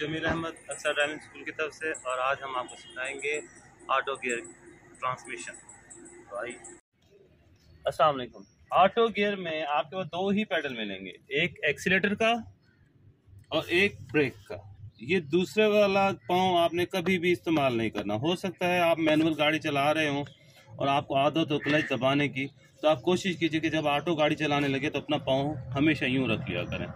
जमील अहमद अक्सर driving school की तरफ़ से और आज हम आपको सिखाएँगे ऑटो गियर ट्रांसमिशन। तो आइए। अस्सलाम वालेकुम। ऑटो गियर में आपके पास दो ही पैडल मिलेंगे, एक एक्सीटर का और एक ब्रेक का। ये दूसरे वाला पाँव आपने कभी भी इस्तेमाल नहीं करना। हो सकता है आप मैनुअल गाड़ी चला रहे हो और आपको आदत हो क्लच दबाने की तो आप कोशिश कीजिए कि जब ऑटो गाड़ी चलाने लगे तो अपना पाँव हमेशा यूँ रख लिया करें।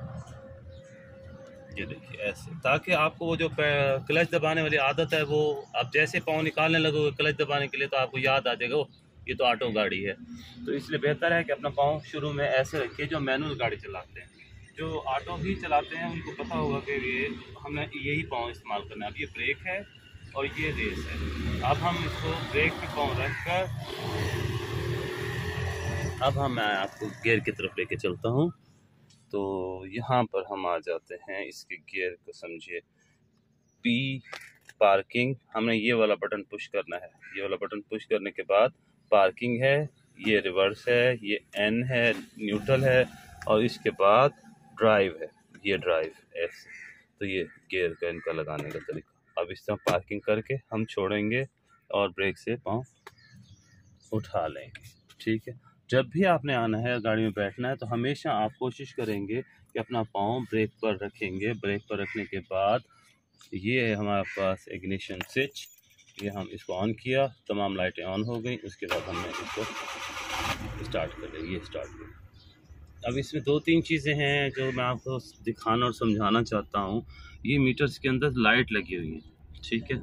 ये देखिए, ऐसे। ताकि आपको वो जो क्लच दबाने वाली आदत है, वो आप जैसे पाँव निकालने लगोगे क्लच दबाने के लिए तो आपको याद आ जाएगा ये तो ऑटो गाड़ी है। तो इसलिए बेहतर है कि अपना पाँव शुरू में ऐसे रखिए, जो मैनुअल गाड़ी चलाते हैं। जो ऑटो भी चलाते हैं, उनको पता होगा कि ये हमें यही पाँव इस्तेमाल करना है। अब ये ब्रेक है और ये रेस है। अब हम इसको ब्रेक पे पाँव रख कर अब हम मैं आपको गेयर की तरफ़ लेके चलता हूँ। तो यहाँ पर हम आ जाते हैं। इसके गियर को समझिए। पी पार्किंग हमने ये वाला बटन पुश करना है। ये वाला बटन पुश करने के बाद पार्किंग है, ये रिवर्स है, ये एन है न्यूट्रल है और इसके बाद ड्राइव है। ये ड्राइव एस तो ये गियर का इनका लगाने का तरीका। अब इस तरह पार्किंग करके हम छोड़ेंगे और ब्रेक से पाँव उठा लेंगे। ठीक है? जब भी आपने आना है गाड़ी में बैठना है तो हमेशा आप कोशिश करेंगे कि अपना पाँव ब्रेक पर रखेंगे। ब्रेक पर रखने के बाद ये है हमारे पास इग्निशन स्विच। ये हम इसको ऑन किया, तमाम लाइटें ऑन हो गई, उसके बाद हमने इसको स्टार्ट कर लिया ये स्टार्ट कर अब इसमें दो तीन चीज़ें हैं जो मैं आपको दिखाना और समझाना चाहता हूँ। ये मीटर्स के अंदर लाइट लगी हुई है, ठीक है?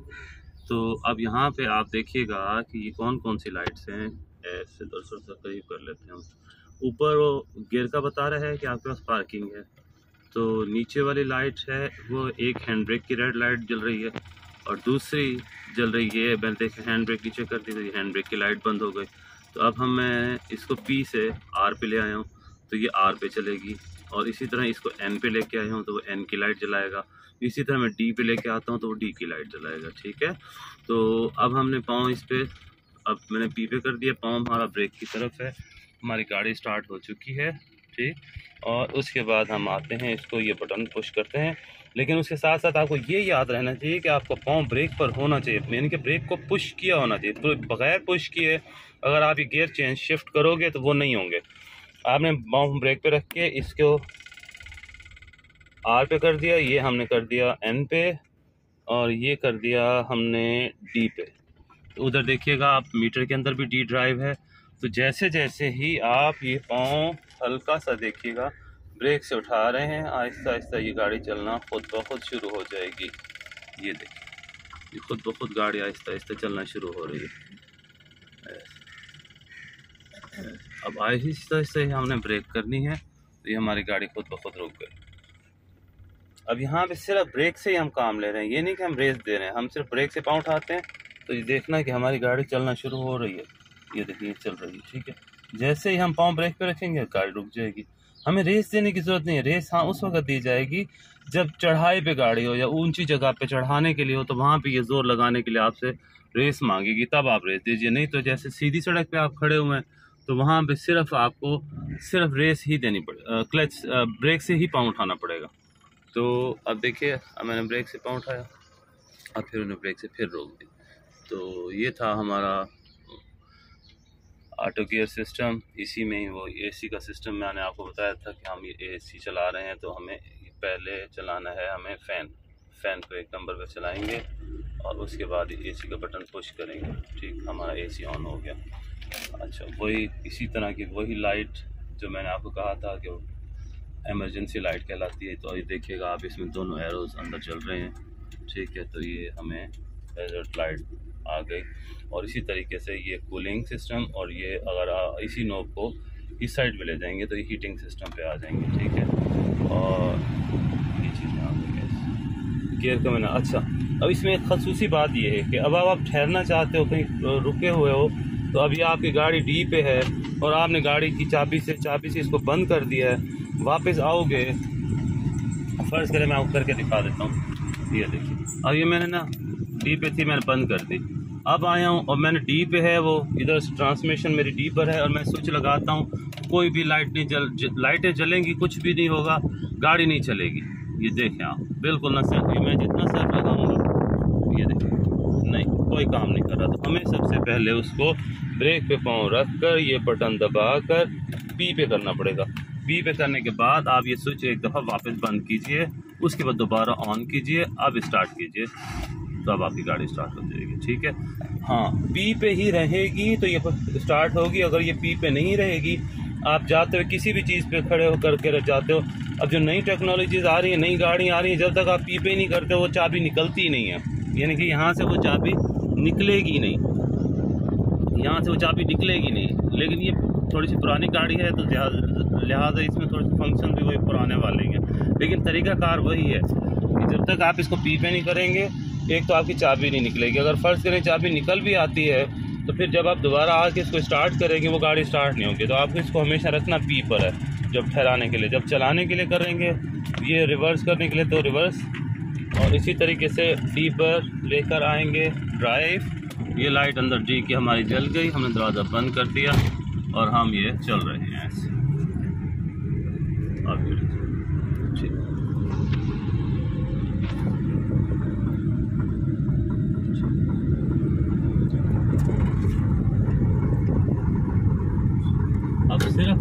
तो अब यहाँ पे आप देखिएगा कि ये कौन कौन सी लाइट्स हैं। ऐसे दरअसल से करीब कर लेते हैं ऊपर वो गियर का बता रहा है कि आपके पास पार्किंग है। तो नीचे वाली लाइट है, वो एक हैंड ब्रेक की रेड लाइट जल रही है और दूसरी जल रही है, मैंने देखा हैंड ब्रेक नीचे कर दी तो हैंड ब्रेक की लाइट बंद हो गई। तो अब हम मैं इसको पी से आर पे ले आया हूँ तो ये आर पे चलेगी और इसी तरह इसको एन पे लेके आया हूँ तो वो एन की लाइट जलाएगा। इसी तरह मैं डी पे लेके आता हूँ तो वो डी की लाइट जलाएगा, ठीक है? तो अब हमने पाँव इस पर अब मैंने पी पे कर दिया, पाँव हमारा ब्रेक की तरफ़ है। हमारी गाड़ी स्टार्ट हो चुकी है, ठीक? और उसके बाद हम आते हैं, इसको ये बटन पुश करते हैं। लेकिन उसके साथ साथ आपको ये याद रहना चाहिए कि आपका पाँव ब्रेक पर होना चाहिए। यानी कि ब्रेक को पुश किया होना चाहिए तो बगैर पुश किए अगर आप ये गियर चेंज शिफ्ट करोगे तो वो नहीं होंगे। आपने पाँव ब्रेक पे रख के इसको आर पे कर दिया, ये हमने कर दिया एन पे, और ये कर दिया हमने डी पे। तो उधर देखिएगा, आप मीटर के अंदर भी डी ड्राइव है। तो जैसे जैसे ही आप ये पाँव हल्का सा देखिएगा ब्रेक से उठा रहे हैं, आहिस्ता आहिस्ता ये गाड़ी चलना खुद ब खुद शुरू हो जाएगी। ये देखिए, ये खुद ब खुद गाड़ी आहिस्ता आहिस्ता चलना शुरू हो रही है। अब आहिस्ता आहिस्ता ही हमने ब्रेक करनी है तो ये हमारी गाड़ी खुद ब खुद रुक गई। अब यहाँ पे सिर्फ़ ब्रेक से ही हम काम ले रहे हैं। ये नहीं कि हम रेस दे रहे हैं, हम सिर्फ़ ब्रेक से पाँव उठाते हैं तो ये देखना कि हमारी गाड़ी चलना शुरू हो रही है। ये देखिए चल रही है, ठीक है। जैसे ही हम पाँव ब्रेक पे रखेंगे, गाड़ी रुक जाएगी। हमें रेस देने की ज़रूरत नहीं है। रेस हाँ उस वक्त दी जाएगी जब चढ़ाई पे गाड़ी हो या ऊँची जगह पे चढ़ाने के लिए हो तो वहाँ पे ये ज़ोर लगाने के लिए आपसे रेस मांगेगी। तब आप रेस दीजिए। नहीं तो जैसे सीधी सड़क पे आप खड़े हुए हैं तो वहाँ पे सिर्फ़ आपको सिर्फ़ रेस ही देनी पड़े क्लच ब्रेक से ही पाँव उठाना पड़ेगा। तो अब देखिए, अब मैंने ब्रेक से पाँव उठाया और फिर उन्हें ब्रेक से फिर रोक दी। तो ये था हमारा ऑटो गियर सिस्टम इसी में ही वो एसी का सिस्टम मैंने आपको बताया था कि हम ये एसी चला रहे हैं तो हमें पहले चलाना है हमें फ़ैन फ़ैन को एक नंबर पर चलाएँगे और उसके बाद एसी का बटन पुश करेंगे। ठीक, हमारा एसी ऑन हो गया। अच्छा वही इसी तरह की वही लाइट जो मैंने आपको कहा था कि एमरजेंसी लाइट कहलाती है तो ये देखिएगा आप, इसमें दोनों एरोज़ अंदर चल रहे हैं। ठीक है तो ये हमें लाइट आ गई। और इसी तरीके से ये कूलिंग सिस्टम और ये अगर इसी नोब को इस साइड पे ले जाएँगे तो ये हीटिंग सिस्टम पे आ जाएँगे, ठीक है? और ये चीज़ें आ गई गियर का मैंने अच्छा अब इसमें एक खसूसी बात ये है कि अब आप ठहरना चाहते हो, कहीं रुके हुए हो तो अभी आपकी गाड़ी डी पे है और आपने गाड़ी की चाबी से चाबी से इसको बंद कर दिया है, वापस आओगे। फ़र्ज़ करें मैं आपको करके दिखा देता हूँ। ये देखिए, अब ये मैंने ना डी पे थी मैंने बंद कर दी। अब आया हूँ और मैंने डी पे है वो। इधर ट्रांसमिशन मेरी डी पर है और मैं स्विच लगाता हूँ। कोई भी लाइट नहीं जल ज, लाइटें जलेंगी कुछ भी नहीं होगा। गाड़ी नहीं चलेगी। ये देखें आप। बिल्कुल ना सिर्फ़ मैं जितना सर्फ लगाऊँगा ये देखें। नहीं कोई काम नहीं कर रहा तो हमें सबसे पहले उसको ब्रेक पे पाँव रख कर ये बटन दबा कर पी पे करना पड़ेगा। पी पे करने के बाद आप ये स्विच एक दफ़ा वापस बंद कीजिए। उसके बाद दोबारा ऑन कीजिए। अब स्टार्ट कीजिए। तो अब आपकी गाड़ी स्टार्ट हो जाएगी, ठीक है? हाँ पी पे ही रहेगी तो ये स्टार्ट होगी, अगर ये पी पे नहीं रहेगी, आप जाते हुए किसी भी चीज़ पे खड़े होकर के जाते हो। अब जो नई टेक्नोलॉजीज़ आ रही है, नई गाड़ी आ रही है, जब तक आप पी पे नहीं करते, वो चाबी निकलती ही नहीं है। यानी कि यहाँ से वो चाबी निकलेगी नहीं। यहाँ से वो चाबी निकलेगी नहीं। लेकिन ये थोड़ी सी पुरानी गाड़ी है तो लिहाजा इसमें थोड़े से फ़ंक्शन भी वही पुराने वाले हैं लेकिन तरीकाकार वही है कि जब तक आप इसको पी पे नहीं करेंगे एक तो आपकी चाबी नहीं निकलेगी। अगर फ़र्ज़ करें चाबी निकल भी आती है तो फिर जब आप दोबारा आके इसको स्टार्ट करेंगे, वो गाड़ी स्टार्ट नहीं होगी। तो आपको इसको हमेशा रखना पी पर है, जब ठहराने के लिए। जब चलाने के लिए करेंगे, ये रिवर्स करने के लिए तो रिवर्स और इसी तरीके से डी पर लेकर आएँगे ड्राइव ये लाइट अंदर डी की हमारी जल गई, हमने दरवाज़ा बंद कर दिया, और हम ये चल रहे हैं। ऐसे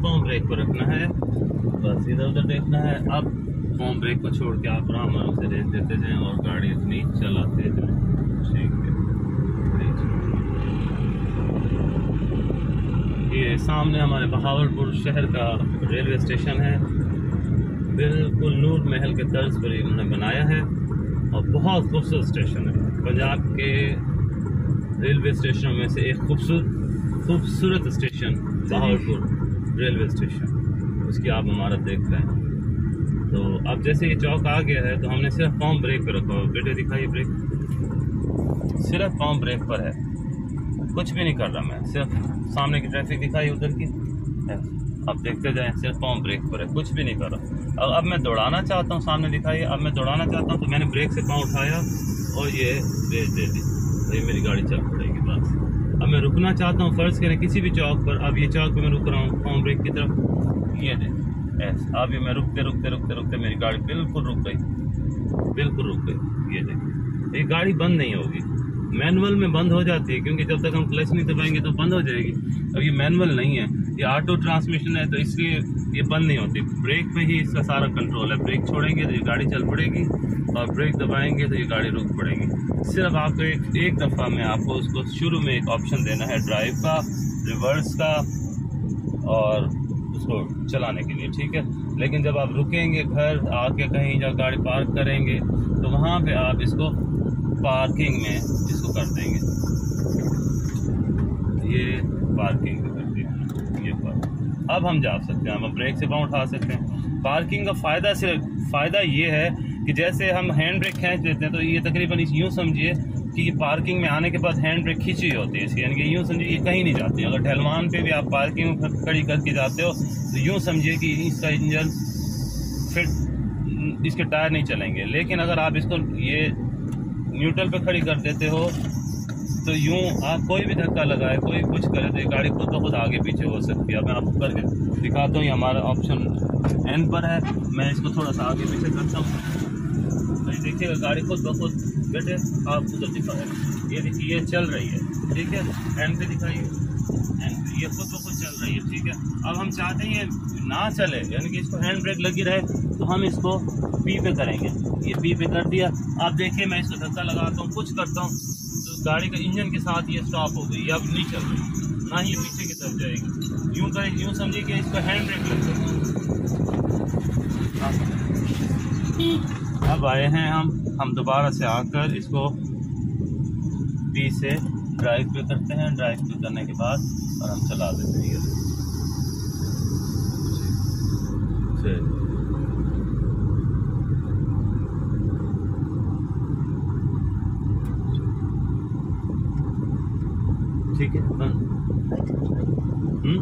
पाँव ब्रेक पर रखना है। बस इधर उधर देखना है। अब पाँव ब्रेक को छोड़ के आप आराम आराम से रेस देते जाएँ और गाड़ी अपनी चलाते जाएँ। ठीक है। ये सामने हमारे बहावलपुर शहर का रेलवे स्टेशन है। बिल्कुल नूर महल के तर्ज पर इन्होंने बनाया है और बहुत खूबसूरत स्टेशन है। पंजाब के रेलवे स्टेशनों में से एक खूबसूरत खूबसूरत स्टेशन बहावलपुर। Railway station. उसकी आप इमारत देख रहे हैं। तो अब जैसे ये चौक आ गया है तो हमने सिर्फ़ पॉम ब्रेक पर रखा हुआ बेटे, दिखाइए ब्रेक सिर्फ़ पॉम ब्रेक पर है। कुछ भी नहीं कर रहा मैं। सिर्फ़ सामने की ट्रैफ़िक दिखाई उधर की। है अब देखते जाएँ, सिर्फ़ पॉम ब्रेक पर है। कुछ भी नहीं कर रहा। अब अब मैं दौड़ाना चाहता हूँ, सामने दिखाइए। अब मैं दौड़ाना चाहता हूँ तो मैंने ब्रेक से पाँव उठाया और ये रेस दे दी। ये मेरी गाड़ी चल अब मैं रुकना चाहता हूँ, फ़र्ज़ करें किसी भी चौक पर। अब ये चौक पर मैं रुक रहा हूँ फॉर्म ब्रेक की तरफ़। ये दे ऐसे अब ये मैं रुकते रुकते रुकते रुकते मेरी गाड़ी बिल्कुल रुक गई। बिल्कुल रुक गई। ये देखिए ये गाड़ी बंद नहीं होगी। मैनुअल में बंद हो जाती है, क्योंकि जब तक हम क्लच नहीं दबाएँगे तो बंद हो जाएगी। अब ये मैनुअल नहीं है, ये ऑटो ट्रांसमिशन है तो इसलिए ये बंद नहीं होती। ब्रेक पे ही इसका सारा कंट्रोल है। ब्रेक छोड़ेंगे तो ये गाड़ी चल पड़ेगी, और ब्रेक दबाएँगे तो ये गाड़ी रुक पड़ेगी। सिर्फ़ आपको एक एक दफ़ा में आपको उसको शुरू में एक ऑप्शन देना है ड्राइव का रिवर्स का और उसको चलाने के लिए, ठीक है? लेकिन जब आप रुकेंगे घर, आके कहीं जब गाड़ी पार्क करेंगे तो वहाँ पे आप इसको पार्किंग में इसको कर देंगे। ये पार्किंग ये पार्क अब हम जा सकते हैं, हम ब्रेक से पाँव उठा सकते हैं। पार्किंग का फ़ायदा सिर्फ़, फ़ायदा ये है कि जैसे हम हैंड ब्रेक खींच देते हैं तो ये तकरीबन यूँ समझिए कि ये पार्किंग में आने के बाद हैंड ब्रेक खींची होती है इसकी। यानी कि यूँ समझिए, ये कहीं नहीं जाती। अगर ढलवान पे भी आप पार्किंग खड़ी करके जाते हो तो यूँ समझिए कि इसका इंजन फिट इसके टायर नहीं चलेंगे। लेकिन अगर आप इसको ये न्यूट्रल पे खड़ी कर देते हो तो यूँ आप कोई भी धक्का लगाए, कोई कुछ करे तो गाड़ी खुद ब खुद आगे पीछे हो सकती है। मैं आपको करके दिखाता हूँ, ये हमारा ऑप्शन एन पर है। मैं इसको थोड़ा सा आगे पीछे करता हूँ। देखिएगा, गाड़ी खुद ब खुद बेटे, आप उधर दिखाए ये देखिए, ये चल रही है, ठीक है? एन पे दिखाइए। ये खुद ब खुद चल रही है, ठीक है? अब हम चाहते हैं ये ना चले, यानी कि इसको हैंड ब्रेक लगी रहे तो हम इसको पी पे करेंगे। ये पी पे कर दिया। आप देखिए, मैं इसको धक्का लगाता हूँ, कुछ करता हूँ तो गाड़ी का इंजन के साथ ये स्टॉप हो गई, अब नहीं चल रही। ना ही पीछे की तरफ़ जाएगी। यूँ करें यूँ समझिए कि इसको हैंड ब्रेक लग सकता अब आए हैं हम। हम दोबारा से आकर इसको पी से ड्राइव पे करते हैं। ड्राइव पे करने के बाद और हम चला देते हैं ये। ठीक है हाँ हम्म?